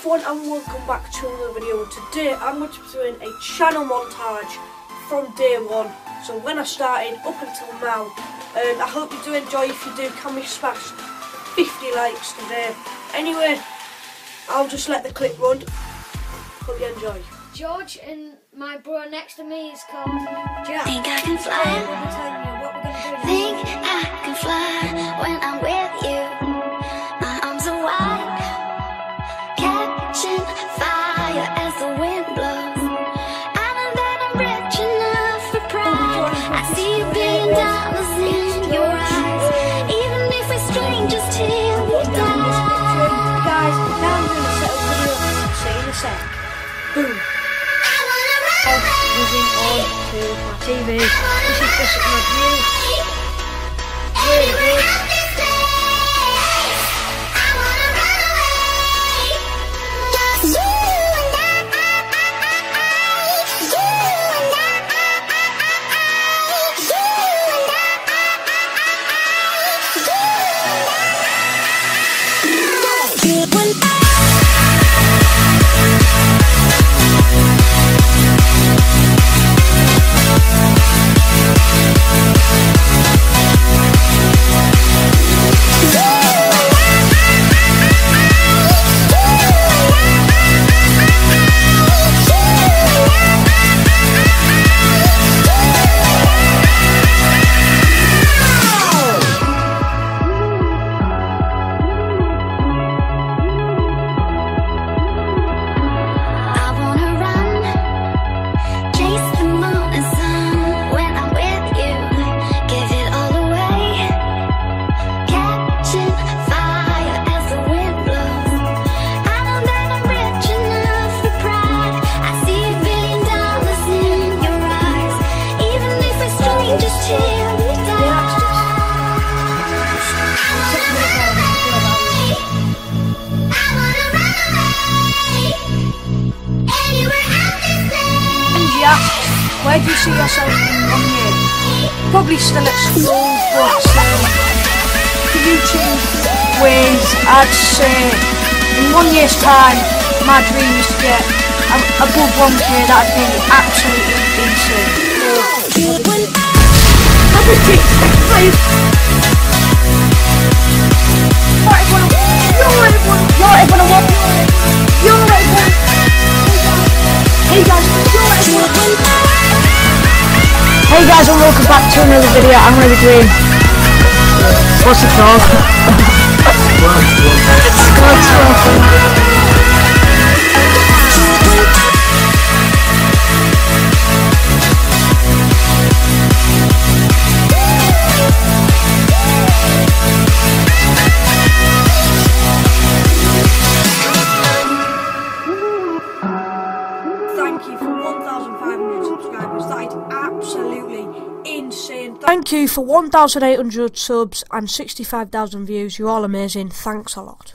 everyone and welcome back to another video. Today I'm going to be doing a channel montage from day one. So when I started up until now. And I hope you do enjoy. If you do, can we smash 50 likes today? Anyway, I'll just let the clip run. Hope you enjoy. George and my bro next to me is called Jack. Think I can fly. We'll be telling you what we're going to do. Think I can fly when I'm with TV. This is just my view. I where do you see yourself in one year? Probably still at school, but um, YouTube ways, I'd say in one year's time, my dream is to get a- above 1k. That'd be absolutely insane. Everything, Hey guys and welcome back to another video. I'm really doing what's it called? Thank you for 1,800 subs and 65,000 views. You're all amazing. Thanks a lot.